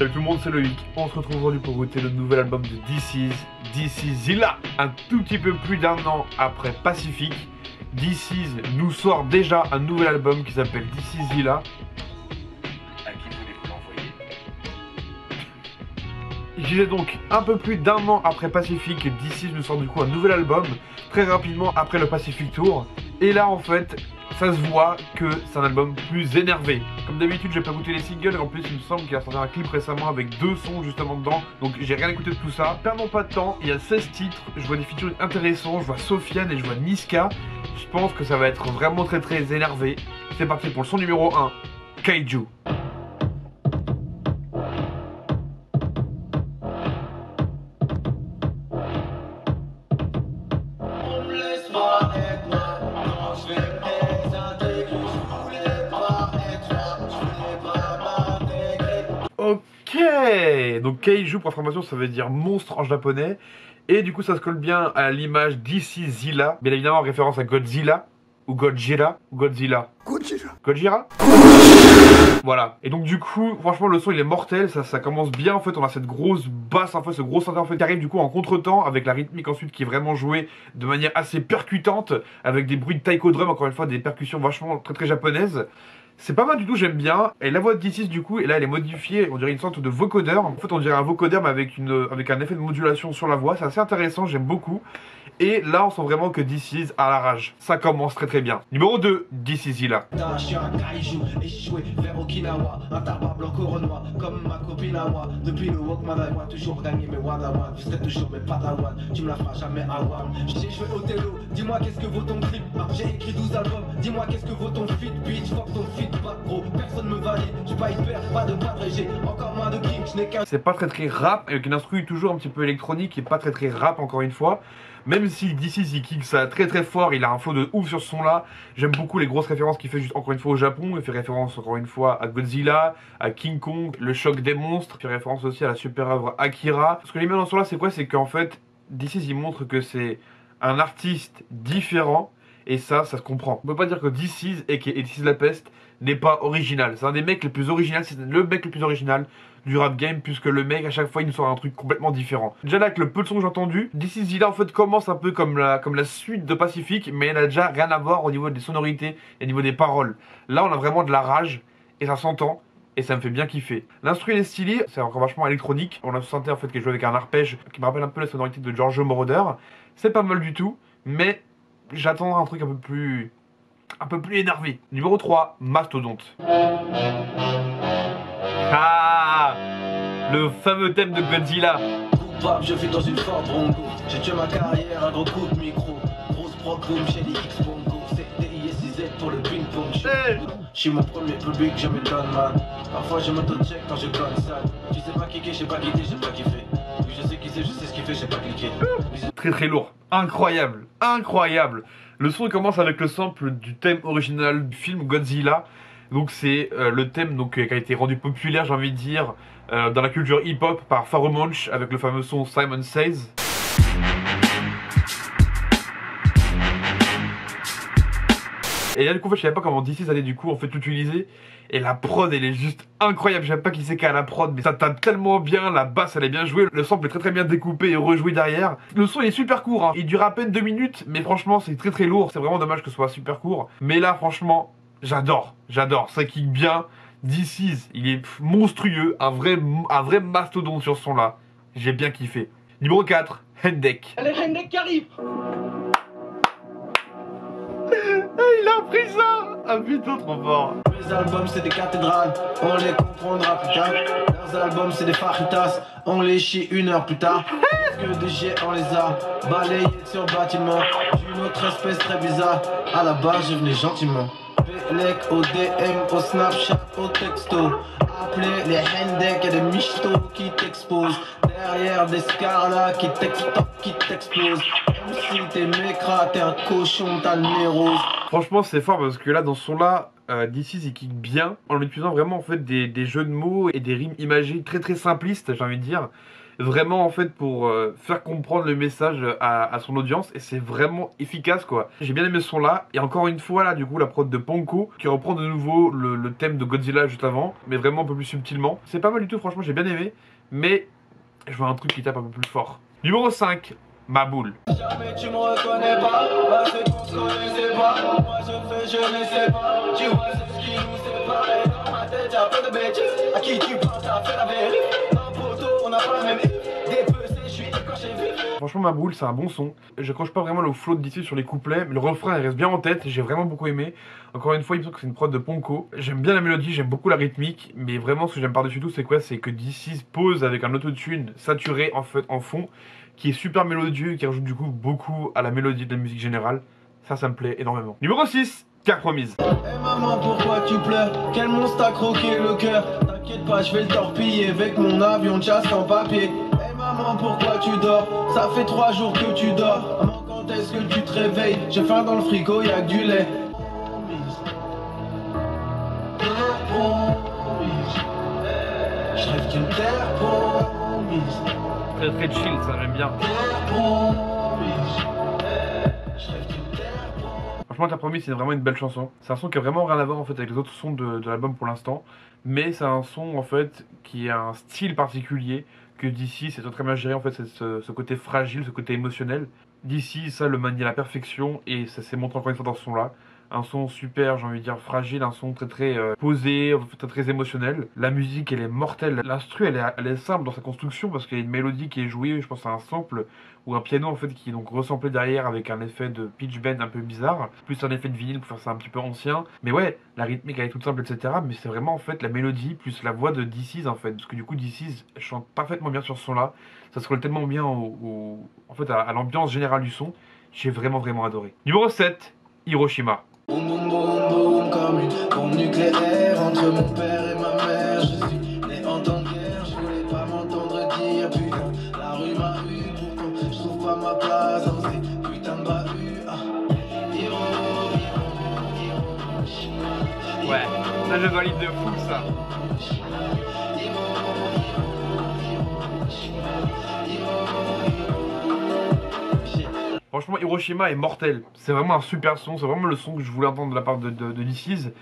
Salut tout le monde, c'est Loïc. On se retrouve aujourd'hui pour goûter le nouvel album de This Is, This Is Zilla. Un tout petit peu plus d'un an après Pacific, This Is nous sort déjà un nouvel album qui s'appelle This Is Zilla. À qui voulez-vous l'envoyer? Je disais donc un peu plus d'un an après Pacific, This Is nous sort du coup un nouvel album, très rapidement après le Pacific Tour. Et là en fait, ça se voit que c'est un album plus énervé. Comme d'habitude, j'ai pas goûté les singles, et en plus, il me semble qu'il a sorti un clip récemment avec deux sons justement dedans, donc j'ai rien écouté de tout ça. Perdons pas de temps, il y a 16 titres, je vois des features intéressants, je vois Sofiane et je vois Niska. Je pense que ça va être vraiment très très énervé. C'est parti pour le son numéro 1, Kaiju. Kaiju pour information ça veut dire monstre en japonais et du coup ça se colle bien à l'image d'ici Zilla, bien évidemment en référence à Godzilla ou Godzilla ou Godzilla. Godzilla. Godzilla Voilà. Et donc du coup, franchement le son il est mortel, ça, ça commence bien en fait, on a cette grosse basse en fait, ce gros synthé en fait qui arrive du coup en contretemps avec la rythmique ensuite qui est vraiment jouée de manière assez percutante avec des bruits de taiko drum encore une fois, des percussions vachement très très japonaises. C'est pas mal du tout, j'aime bien. Et la voix de D6 du coup, et là elle est modifiée, on dirait une sorte de vocodeur. En fait, on dirait un vocodeur mais avec, une, avec un effet de modulation sur la voix. C'est assez intéressant, j'aime beaucoup. Et là, on sent vraiment que D6 a la rage. Ça commence très très bien. Numéro 2, D6 là. Je suis un kaiju, échoué vers Okinawa Un tarba blanc coronois, comme ma copine à moi Depuis le Walkman à moi, toujours gagné mes one-on-one Vous serez toujours mes padawans, tu me la feras jamais à one J'ai joué Othello, dis-moi qu'est-ce que vaut ton clip J'ai écrit 12 albums, dis-moi qu'est-ce que vaut ton feat Bitch, fuck ton feat, C'est pas très très rap, avec une instru toujours un petit peu électronique et pas très très rap encore une fois. Même si d'ici il kick ça très très fort, il a un flow de ouf sur ce son là. J'aime beaucoup les grosses références qu'il fait juste encore une fois au Japon. Il fait référence encore une fois à Godzilla, à King Kong, le choc des monstres. Il fait référence aussi à la super œuvre Akira. Ce que j'aime dans ce son là, c'est quoi? C'est qu'en fait, d'ici il montre que c'est un artiste différent. Et ça, ça se comprend. On peut pas dire que DC's et DC's la peste n'est pas original. C'est un des mecs les plus originaux, c'est le mec le plus original du rap game, puisque le mec à chaque fois il nous sort un truc complètement différent. Déjà là, avec le peu de son que j'ai entendu, DC's Zilla en fait commence un peu comme la, comme la suite de Pacific, mais elle a déjà rien à voir au niveau des sonorités et au niveau des paroles. Là, on a vraiment de la rage et ça s'entend et ça me fait bien kiffer. L'instru est stylé, c'est encore vachement électronique. On a synthé en fait qui est joué avec un arpège qui me rappelle un peu la sonorité de Giorgio Moroder. C'est pas mal du tout, mais j'attends un truc un peu plus un peu plus énervé. Numéro 3, Mastodonte. Ah Le fameux thème de Godzilla. coupable, je vis dans une Ford Bronco J'ai tué ma carrière, un gros coup de micro Grosse prod boom chez les X Bongo DISZ pour le ping pong Hey. Je suis mon premier public, je me donne man Parfois je m'auto-check quand je conne ça Tu sais pas kicker, j'ai pas guidé, j'ai pas kiffé Oui je sais qui c'est, je sais ce qu'il fait, j'ai pas cliqué Très très lourd. Incroyable. Incroyable. Le son commence avec le sample du thème original du film Godzilla. Donc c'est euh, le thème donc, euh, qui a été rendu populaire, j'ai envie de dire, euh, dans la culture hip-hop par Pharoah Monch avec le fameux son Simon Says. Et là du coup je savais pas comment DC allait du coup en fait l'utiliser et la prod elle est juste incroyable, je savais pas qui c'est qu'à la prod mais ça tape tellement bien, la basse elle est bien jouée, le sample est très très bien découpé et rejoué derrière. Le son il est super court, hein. il dure à peine deux minutes mais franchement c'est très très lourd, c'est vraiment dommage que ce soit super court. Mais là franchement j'adore, j'adore, ça kick bien. DC's il est monstrueux, un vrai, un vrai mastodonte sur ce son là, j'ai bien kiffé. Numéro 4, Hendek. Allez, Hendek qui arrive Il a pris ça trop fort Mes albums c'est des cathédrales, on les comprendra plus tard. Leurs albums c'est des fajitas, on les chie une heure plus tard. Parce que des on les a balayés sur bâtiment. D'une autre espèce très bizarre, à la base je venais gentiment. Pélec au DM, au Snapchat, au texto Les Hendek, y'a des michtos qui t'exposent. Derrière des scarlas qui qui t'explosent. Même si t'es mécra, t'es un cochon, t'as le nez rose Franchement, c'est fort parce que là, dans son-là, euh, DC il kick bien en utilisant vraiment en fait des, des jeux de mots et des rimes imagées très très simplistes, j'ai envie de dire. Vraiment en fait pour euh, faire comprendre le message à, son audience. Et c'est vraiment efficace quoi. J'ai bien aimé ce son là et encore une fois là du coup la prod de Ponko qui reprend de nouveau le, thème de Godzilla juste avant mais vraiment un peu plus subtilement. C'est pas mal du tout franchement j'ai bien aimé. Mais je vois un truc qui tape un peu plus fort. Numéro 5, Ma boule. Jamais tu me reconnais pas, Franchement, Ma boule, c'est un bon son. Je croche pas vraiment le flow d'ici sur les couplets, mais le refrain il reste bien en tête. J'ai vraiment beaucoup aimé. Encore une fois, il me semble que c'est une prod de Ponko. J'aime bien la mélodie, j'aime beaucoup la rythmique, mais vraiment ce que j'aime par-dessus tout, c'est quoi? C'est que DC pose avec un autotune saturé en fait en fond qui est super mélodieux qui rajoute du coup beaucoup à la mélodie de la musique générale. Ça, ça me plaît énormément. Numéro 6, Car Promise. Eh maman, pourquoi tu pleures? Quel monstre t'a croqué le cœur? T'inquiète pas, je vais le torpiller avec mon avion de chasse en papier. Maman, pourquoi tu dors? Ça fait trois jours que tu dors. Maman, quand est-ce que tu te réveilles? J'ai faim dans le frigo, y'a que du lait. Je rêve d'une terre promise. Très très chill, ça j'aime bien. Franchement, T'as promis, c'est vraiment une belle chanson. C'est un son qui a vraiment rien à voir en fait avec les autres sons de, de l'album pour l'instant. Mais c'est un son en fait qui a un style particulier que d'ici, c'est très bien géré en fait, ce, ce côté fragile, ce côté émotionnel. D'ici, ça le manie à la perfection et ça s'est montré encore une fois dans ce son là. Un son super, j'ai envie de dire fragile, un son très très euh, posé, très très émotionnel. La musique elle est mortelle, l'instru elle elle est simple dans sa construction parce qu'il y a une mélodie qui est jouée, je pense à un sample ou un piano en fait qui est donc resamplé derrière avec un effet de pitch bend un peu bizarre, plus un effet de vinyle pour faire ça un petit peu ancien. Mais ouais, la rythmique elle est toute simple etc. Mais c'est vraiment en fait la mélodie plus la voix de DC's en fait, parce que du coup DC's chante parfaitement bien sur ce son là. Ça se colle tellement bien au, en fait à, l'ambiance générale du son. J'ai vraiment vraiment adoré. Numéro 7, Hiroshima. Valide de fou ça. Franchement, Hiroshima est mortel. C'est vraiment un super son. C'est vraiment le son que je voulais entendre de la part de, de.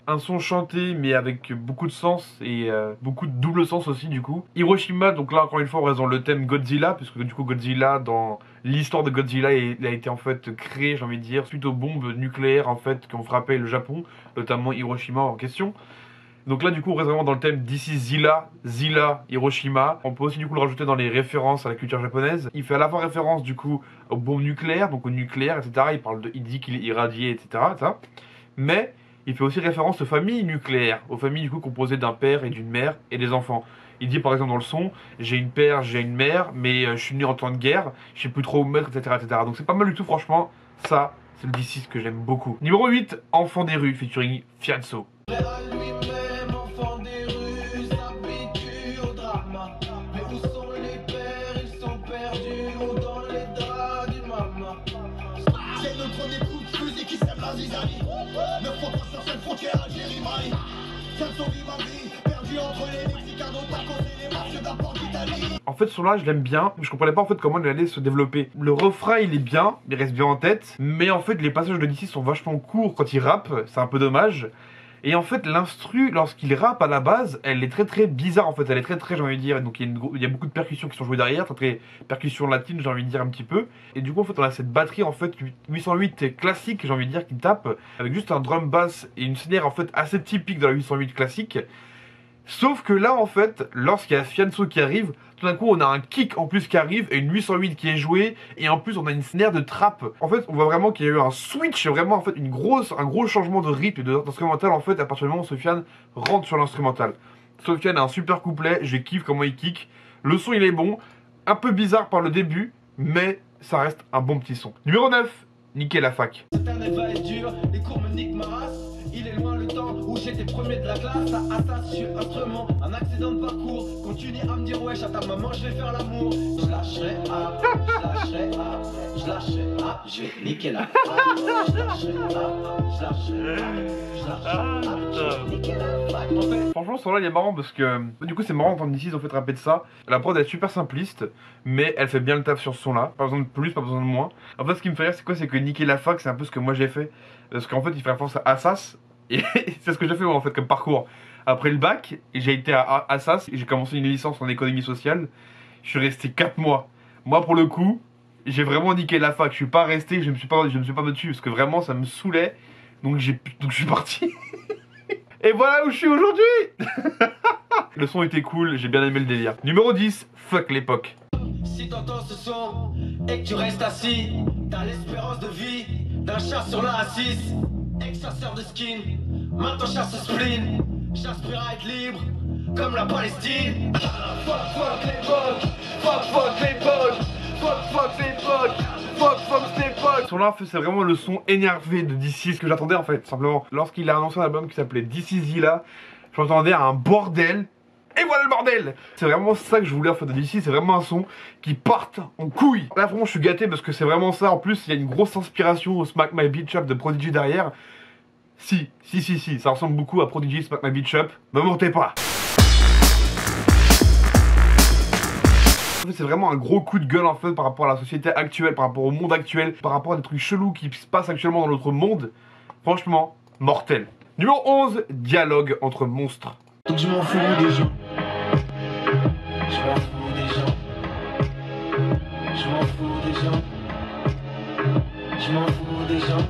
Un son chanté, mais avec beaucoup de sens et euh, beaucoup de double sens aussi, du coup. Hiroshima, donc là, encore une fois, on reste dans le thème Godzilla, puisque du coup, Godzilla, dans l'histoire de Godzilla, il a été en fait créé, j'ai envie de dire, suite aux bombes nucléaires en fait qui ont frappé le Japon, notamment Hiroshima en question. Donc là, du coup, on reste vraiment dans le thème d'ici Zilla, Zilla, Hiroshima. On peut aussi, du coup, le rajouter dans les références à la culture japonaise. Il fait à la fois référence, du coup, aux bombes nucléaires, donc au nucléaire, etc. Il, parle de, il dit qu'il est irradié, etc. Mais il fait aussi référence aux familles nucléaires, aux familles, du coup, composées d'un père et d'une mère et des enfants. Il dit, par exemple, dans le son, j'ai une père, j'ai une mère, mais euh, je suis né en temps de guerre, je sais plus trop où me mettre, etc. etc. Donc c'est pas mal du tout, franchement. Ça, c'est le D6 que j'aime beaucoup. Numéro 8, Enfant des rues, featuring Fianso. En fait, ce son-là, je l'aime bien. Je comprenais pas en fait comment il allait se développer. Le refrain, il est bien, il reste bien en tête. Mais en fait, les passages de DC sont vachement courts quand il rappe. C'est un peu dommage. Et en fait, l'instru, lorsqu'il rappe à la base, elle est très très bizarre en fait. Elle est très très, j'ai envie de dire. Donc il y, a il y a beaucoup de percussions qui sont jouées derrière, très très percussions latines, j'ai envie de dire un petit peu. Et du coup, en fait, on a cette batterie en fait 808 classique, j'ai envie de dire, qui tape avec juste un drum bass et une snare en fait assez typique de la 808 classique. Sauf que là, en fait, lorsqu'il y a Fianso qui arrive, tout d'un coup, on a un kick en plus qui arrive et une 808 qui est jouée et en plus, on a une snare de trap. En fait, on voit vraiment qu'il y a eu un switch, vraiment en fait une grosse, un gros changement de rythme et d'instrumental en fait à partir du moment où Sofiane rentre sur l'instrumental. Sofiane a un super couplet, je kiffe comment il kick. Le son, il est bon, un peu bizarre par le début, mais ça reste un bon petit son. Numéro 9, Niquer la dur, les cours me ma race. Il est loin le temps où j'étais premier de la classe. Ça attache sur instrument, un accident de parcours. Continue à me dire, wesh, à ta maman, je vais faire l'amour. Je lâcherai, ah, je lâcherai, je lâcherai, je vais niquer la. Je lâcherai, je lâcherai, niquer la. En fait, Franchement, ce son-là, il est marrant parce que du coup, c'est marrant quand d'ici ils ont fait rapper de ça. La prod est super simpliste, mais elle fait bien le taf sur ce son-là. Pas besoin de plus, pas besoin de moins. En fait, ce qui me fait rire, c'est quoi? C'est que niquer la fac, c'est un peu ce que moi j'ai fait. Parce qu'en fait, il fait référence à Assas. Et c'est ce que j'ai fait moi en fait comme parcours. Après le bac, j'ai été à Assas et j'ai commencé une licence en économie sociale. Je suis resté 4 mois. Moi, pour le coup, j'ai vraiment niqué la fac. Je suis pas resté, je me suis pas, je me suis pas battu parce que vraiment ça me saoulait. Donc donc je suis parti. Et voilà où je suis aujourd'hui Le son était cool, j'ai bien aimé le délire. Numéro 10, fuck l'époque. Si t'entends ce son et que tu restes assis, t'as l'espérance de vie d'un chat sur la assise. Ex-chasseur de skin, maintenant chasse spleen. J'aspire à être libre, comme la Palestine. Fuck, fuck l'époque Fuck, fuck l'époque Fuck, fuck l'époque Fuck, fuck l'époque Ce son-là, c'est vraiment le son énervé de DC, ce que j'attendais en fait, simplement. Lorsqu'il a annoncé un album qui s'appelait DC Zilla, je m'attendais à un bordel et voilà le bordel C'est vraiment ça que je voulais en fait DC, c'est vraiment un son qui parte en couille Là vraiment je suis gâté parce que c'est vraiment ça, en plus il y a une grosse inspiration au Smack My Beat Shop de Prodigy derrière. Si, si, si, si, ça ressemble beaucoup à Prodigy Smack My Beat Shop, me montez pas c'est vraiment un gros coup de gueule en fait par rapport à la société actuelle, par rapport au monde actuel, par rapport à des trucs chelous qui se passent actuellement dans notre monde. Franchement, mortel. Numéro 11, dialogue entre monstres. Donc je m'en fous des. Je m'en fous des gens. Je m'en fous des gens. Je m'en fous des gens.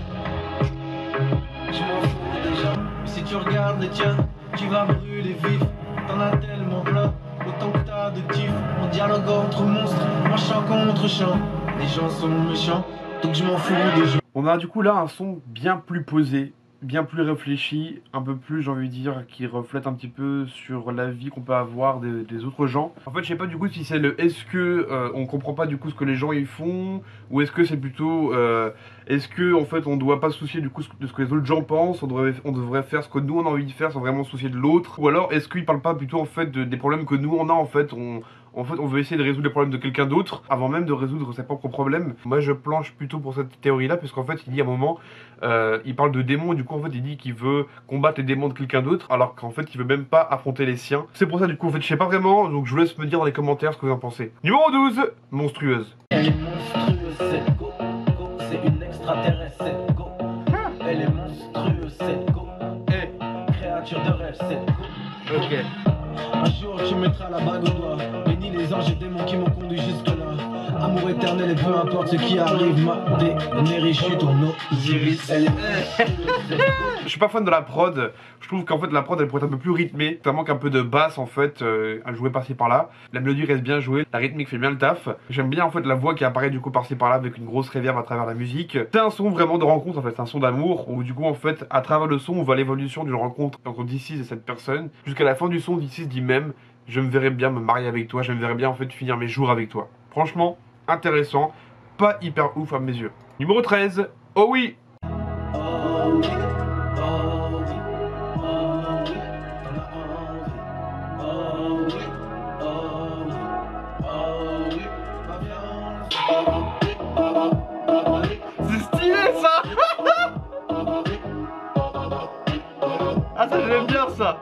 Je m'en fous des gens. Si tu regardes les tiens, tu vas brûler vif. T'en as tellement plein, autant que t'as de tifs. On dialogue entre monstres, en chant contre chant. Les gens sont méchants, donc je m'en fous des gens. On a du coup là un son bien plus posé, bien plus réfléchi, un peu plus, j'ai envie de dire, qui reflète un petit peu sur la vie qu'on peut avoir des, autres gens. En fait, je sais pas du coup si c'est le est-ce que euh, on comprend pas du coup ce que les gens ils font, ou est-ce que c'est plutôt euh, est-ce que en fait on doit pas se soucier du coup de ce que les autres gens pensent, on devrait, on devrait faire ce que nous on a envie de faire sans vraiment se soucier de l'autre, ou alors est-ce qu'il parle pas plutôt en fait de, des problèmes que nous on a en fait, en fait, on veut essayer de résoudre les problèmes de quelqu'un d'autre avant même de résoudre ses propres problèmes. Moi, je planche plutôt pour cette théorie-là, puisqu'en fait, il dit à un moment, euh, il parle de démons, et du coup, en fait, il dit qu'il veut combattre les démons de quelqu'un d'autre, alors qu'en fait, il veut même pas affronter les siens. C'est pour ça, du coup, en fait, je sais pas vraiment, donc je vous laisse me dire dans les commentaires ce que vous en pensez. Numéro 12, monstrueuse. Elle est monstrueuse, cette go, go, c'est une extraterrestre, cette go. Elle est monstrueuse, cette go. Eh, Créature de rêve, cette go. ok. Un jour tu mettras la bague au doigt anges et démons qui m'ont conduit jusque là Amour éternel et peu importe ce qui arrive Ma Daenerys chute en Osiris Je suis pas fan de la prod. Je trouve qu'en fait la prod elle pourrait être un peu plus rythmée. Ça manque un peu de basse en fait, euh, à jouer par-ci par-là. La mélodie reste bien jouée, la rythmique fait bien le taf. J'aime bien en fait la voix qui apparaît du coup par-ci par-là avec une grosse réverb à travers la musique. C'est un son vraiment de rencontre en fait, c'est un son d'amour où du coup en fait à travers le son on voit l'évolution d'une rencontre entre D6 et cette personne. Jusqu'à la fin du son, D6 dit même je me verrais bien me marier avec toi, je me verrais bien en fait finir mes jours avec toi. Franchement, intéressant, pas hyper ouf à mes yeux. Numéro 13, oh oui C'est stylé ça Ah ça j'aime bien ça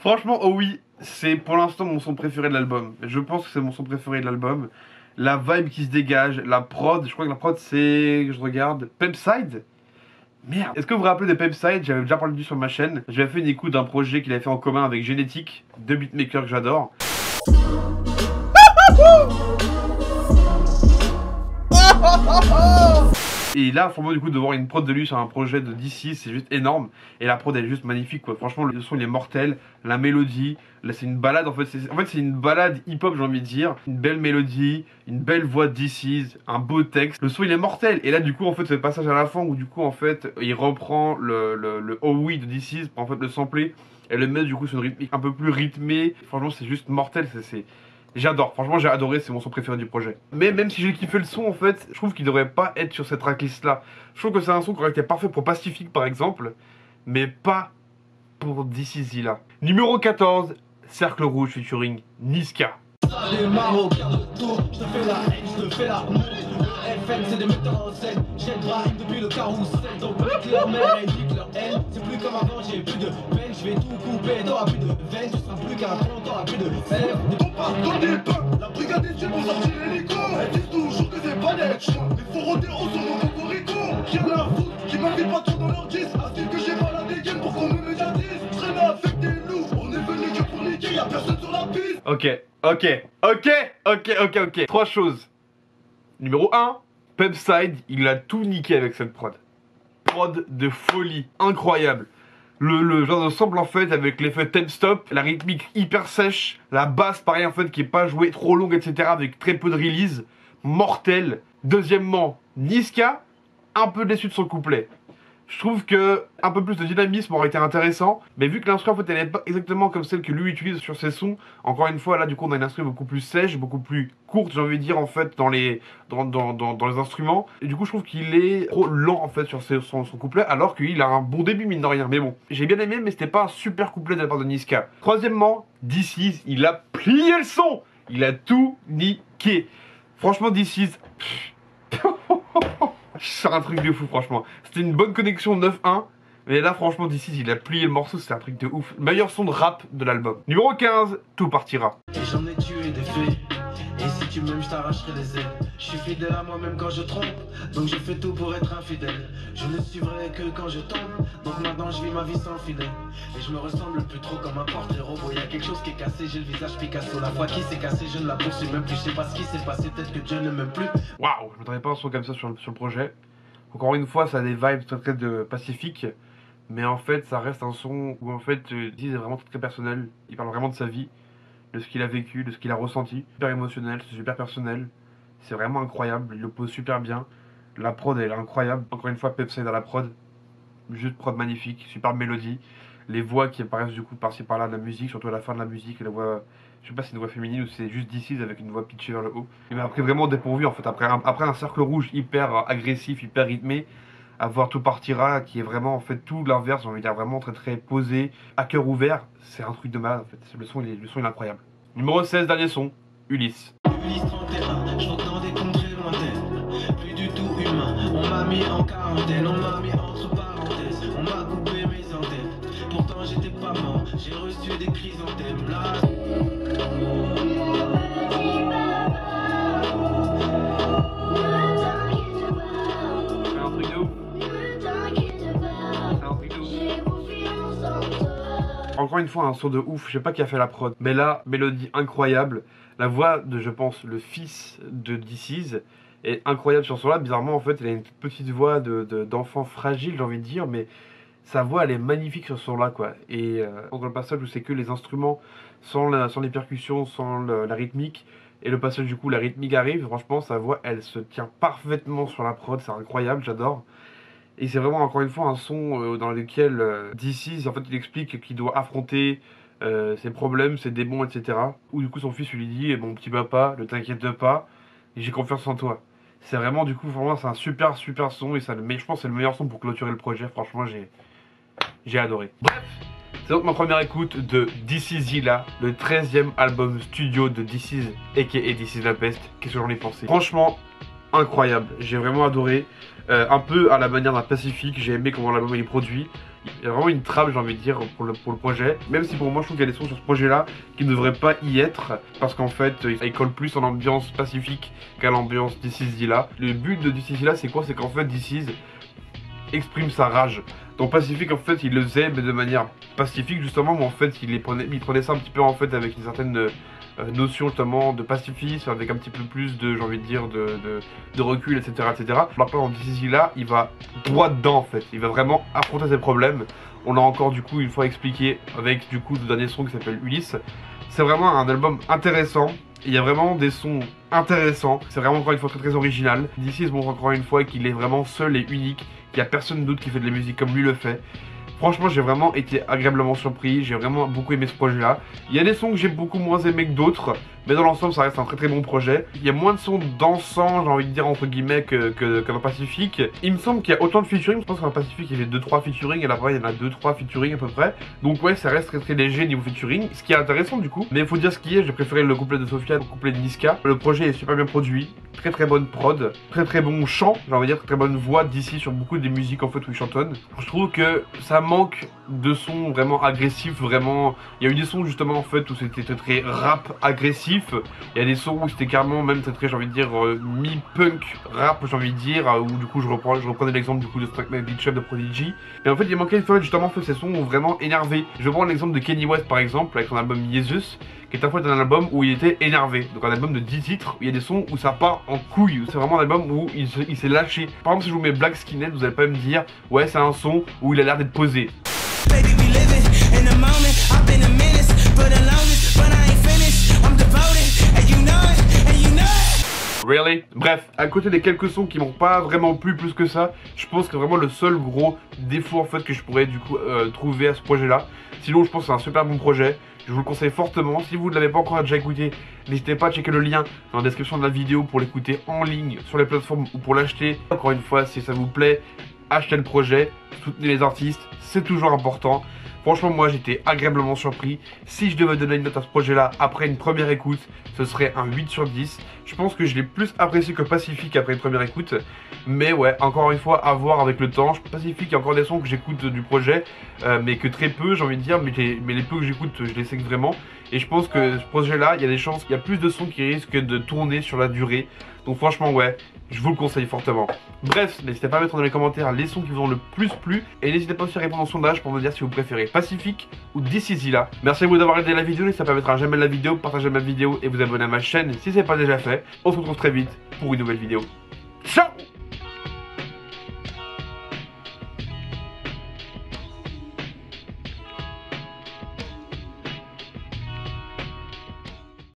Franchement oh oui c'est pour l'instant mon son préféré de l'album. Je pense que c'est mon son préféré de l'album. La vibe qui se dégage, la prod Je crois que la prod c'est, je regarde, Pepside Merde. Est-ce que vous vous rappelez de Pepside J'avais déjà parlé du sur ma chaîne. J'avais fait une écoute d'un projet qu'il avait fait en commun avec Génétique Deux beatmakers que j'adore Et là, franchement, du coup, de voir une prod de lui sur un projet de DC, c'est juste énorme. Et la prod, elle est juste magnifique, quoi. Franchement, le son, il est mortel. La mélodie, là, c'est une balade, en fait. En fait, c'est une balade hip-hop, j'ai envie de dire. Une belle mélodie, une belle voix de DC's, un beau texte. Le son, il est mortel. Et là, du coup, en fait, ce passage à la fin où, du coup, en fait, il reprend le, le, Oh oui de DC's pour, en fait, le sampler. Et le mettre, du coup, sur une rythmique un peu plus rythmée. Franchement, c'est juste mortel. C'est. J'adore, franchement j'ai adoré, c'est mon son préféré du projet. Mais même si j'ai kiffé le son en fait, je trouve qu'il devrait pas être sur cette tracklist là. Je trouve que c'est un son qui aurait été parfait pour Pacific par exemple, mais pas pour DCZ là. Numéro 14, Cercle Rouge featuring Niska. Les Marocains de tour, je te fais la haine, je te fais la. FM, c'est des metteurs en scène. J'ai le depuis le carrousel. Donc, avec leur mère et nique leur haine. C'est plus comme avant, j'ai plus de veine, je vais tout couper. T'auras plus de veine, tu seras plus qu'un con, t'auras plus de veine. On part dans des pains, la brigade des tués pour sortir l'hélico Elles disent toujours que c'est pas net Les faux rodéos sont mon cocorico Qui en a à foutre, qui m'invite pas trop dans leur 10 Asile que j'ai pas la Ok, ok, ok, ok, ok, ok. Trois choses. Numéro 1, Pepside, il a tout niqué avec cette prod. Prod de folie, incroyable. Le, le genre d'ensemble en fait avec l'effet temp stop, la rythmique hyper sèche, la basse pareil en fait qui est pas jouée trop longue etc avec très peu de release, mortel. Deuxièmement, Niska, un peu déçu de son couplet. Je trouve que un peu plus de dynamisme aurait été intéressant, mais vu que l'instru en fait elle n'est pas exactement comme celle que lui utilise sur ses sons, encore une fois là du coup on a une instru beaucoup plus sèche, beaucoup plus courte j'ai envie de dire en fait dans les dans, dans, dans, les instruments, et du coup je trouve qu'il est trop lent en fait sur ses- son, son couplet, alors qu'il a un bon début mine de rien, mais bon, j'ai bien aimé mais c'était pas un super couplet de la part de Niska. Troisièmement, DC's, il a plié le son, il a tout niqué. Franchement DC's, c'est un truc de fou franchement. C'était une bonne connexion 9-1. Mais là, franchement, d'ici, il a plié le morceau, c'est un truc de ouf. Meilleur son de rap de l'album. Numéro 15, tout partira. J'en ai des. Si tu m'aimes, je t'arracherai les ailes. Je suis fidèle à moi-même quand je trompe. Donc je fais tout pour être infidèle. Je ne suis vrai que quand je tombe. Donc maintenant je vis ma vie sans filet. Et je me ressemble plus trop comme un portrait robot. Y a quelque chose qui est cassé, j'ai le visage Picasso. La fois qui s'est cassée, je ne la poursuis même plus. Je sais pas ce qui s'est passé, peut-être que Dieu ne m'aime plus. Waouh, je m'attendais pas un son comme ça sur le, sur le projet. Encore une fois, ça a des vibes très très de pacifique. Mais en fait, ça reste un son où en fait, euh, Diz est vraiment très, très personnel. Il parle vraiment de sa vie, de ce qu'il a vécu, de ce qu'il a ressenti. Super émotionnel, c'est super personnel. C'est vraiment incroyable, il le pose super bien. La prod, elle est incroyable. Encore une fois, Pepsi dans la prod. Juste prod magnifique, super mélodie. Les voix qui apparaissent du coup par-ci par-là de la musique, surtout à la fin de la musique, la voix, je sais pas si c'est une voix féminine ou c'est juste DC's avec une voix pitchée vers le haut. Il m'a pris vraiment dépourvu en fait, après un, après un cercle rouge hyper agressif, hyper rythmé, à voir tout partira qui est vraiment en fait tout l'inverse, j'ai envie de dire vraiment très très posé, à cœur ouvert, c'est un truc de malade en fait, le son est, incroyable. Numéro 16, dernier son, Ulysse. Ulysse 31, je dans des contrées lointaines. Plus du tout humain, on m'a mis en quarantaine, on m'a mis entre parenthèses, on m'a coupé mes antennes. Pourtant j'étais pas mort, j'ai reçu des chrysanthèmes. Là, Encore une fois, un son de ouf, je sais pas qui a fait la prod, mais là, mélodie incroyable. La voix de, je pense, le fils de DC's est incroyable sur ce son-là. Bizarrement, en fait, il a une petite voix de- de- d'enfant fragile, j'ai envie de dire, mais sa voix, elle est magnifique sur ce son-là, quoi. Et euh, dans le passage où c'est que les instruments, sans, sans les percussions, sans la rythmique, et le passage, du coup, la rythmique arrive, franchement, sa voix, elle se tient parfaitement sur la prod, c'est incroyable, j'adore. Et c'est vraiment encore une fois un son euh, dans lequel euh, DC, en fait, il explique qu'il doit affronter euh, ses problèmes, ses démons, etc. Où du coup son fils lui dit, eh, mon petit papa, ne t'inquiète pas, j'ai confiance en toi. C'est vraiment du coup, vraiment, c'est un super super son et ça, je pense que c'est le meilleur son pour clôturer le projet. Franchement, j'ai j'ai adoré. Bref, c'est donc ma première écoute de Is Zilla, le 13e album studio de aka This Is La Peste. Qu'est-ce que j'en ai pensé? Franchement, incroyable. J'ai vraiment adoré. Euh, un peu à la manière d'un Pacifique, j'ai aimé comment l'album est produit. Il y a vraiment une trame, j'ai envie de dire, pour le, pour le projet. Même si pour moi, je trouve qu'il y a des sons sur ce projet-là qui ne devraient pas y être, parce qu'en fait, euh, il colle plus en ambiance pacifique qu'à l'ambiance Is Zilla. Le but de Is Zilla, c'est quoi? C'est qu'en fait, Is exprime sa rage. Dans Pacifique, en fait, il le faisait, mais de manière pacifique, justement, mais en fait, il, les prenait, il prenait ça un petit peu, en fait, avec une certaine euh, notion, justement, de pacifisme, avec un petit peu plus de, j'ai envie de dire, de, de, recul, etc., etc. Alors dans This Is là, il va droit dedans, en fait. Il va vraiment affronter ses problèmes. On l'a encore, du coup, une fois expliqué, avec, du coup, le dernier son qui s'appelle Ulysse. C'est vraiment un album intéressant. Il y a vraiment des sons intéressants. C'est vraiment encore une fois très très original. D'ici, se montre encore une fois qu'il est vraiment seul et unique. Qu'il n'y a personne d'autre qui fait de la musique comme lui le fait. Franchement, j'ai vraiment été agréablement surpris. J'ai vraiment beaucoup aimé ce projet-là. Il y a des sons que j'ai beaucoup moins aimé que d'autres. Mais dans l'ensemble, ça reste un très très bon projet. Il y a moins de sons dansants, j'ai envie de dire entre guillemets, que, que, que dans. Il me semble qu'il y a autant de featuring. Je pense que dans Pacific, il y avait 2-3 featuring. Et là, il y en a 2-3 featuring à peu près. Donc ouais, ça reste très très léger niveau featuring. Ce qui est intéressant du coup. Mais il faut dire ce qui est, j'ai préféré le couplet de Sofia au couplet de Niska. Le projet est super bien produit. Très très bonne prod. Très très bon chant. J'ai envie de dire très, très bonne voix d'ici sur beaucoup des musiques en fait où il chantonne. Je trouve que ça manque de sons vraiment agressifs. Vraiment. Il y a eu des sons justement en fait où c'était très rap agressif. Il y a des sons où c'était carrément même très, très j'ai envie de dire euh, mi-punk rap j'ai envie de dire où du coup je reprends je reprenais l'exemple du coup de Beat Chef de Prodigy. Et en fait il manquait fois justement fait ces sons ont vraiment énervé. Je prends l'exemple de Kenny West par exemple avec son album Jesus qui est en fait un album où il était énervé. Donc un album de 10 titres où il y a des sons où ça part en couille. C'est vraiment un album où il, s'est lâché. Par exemple si je vous mets Black Skinhead vous allez pas me dire ouais c'est un son où il a l'air d'être posé. Baby, Bref, à côté des quelques sons qui m'ont pas vraiment plu plus que ça, je pense que vraiment le seul gros défaut en fait que je pourrais du coup euh, trouver à ce projet là. Sinon je pense que c'est un super bon projet. Je vous le conseille fortement. Si vous ne l'avez pas encore déjà écouté, n'hésitez pas à checker le lien dans la description de la vidéo pour l'écouter en ligne sur les plateformes ou pour l'acheter. Encore une fois, si ça vous plaît, achetez le projet, soutenez les artistes, c'est toujours important. Franchement, moi j'étais agréablement surpris. Si je devais donner une note à ce projet-là après une première écoute, ce serait un 8 sur 10. Je pense que je l'ai plus apprécié que Pacifique après une première écoute. Mais ouais, encore une fois, à voir avec le temps. Pacifique, il y a encore des sons que j'écoute du projet, euh, mais que très peu, j'ai envie de dire. Mais les, mais les peu que j'écoute, je les sais vraiment. Et je pense que ce projet-là, il y a des chances, il y a plus de sons qui risquent de tourner sur la durée. Donc franchement, ouais, je vous le conseille fortement. Bref, n'hésitez pas à mettre dans les commentaires les sons qui vous ont le plus plu. Et n'hésitez pas aussi à répondre au sondage pour me dire si vous préférez Pacifique ou là. Merci à vous d'avoir regardé la vidéo. À mettre un j'aime la vidéo, partager ma vidéo et vous abonner à ma chaîne si ce n'est pas déjà fait. On se retrouve très vite pour une nouvelle vidéo. Ciao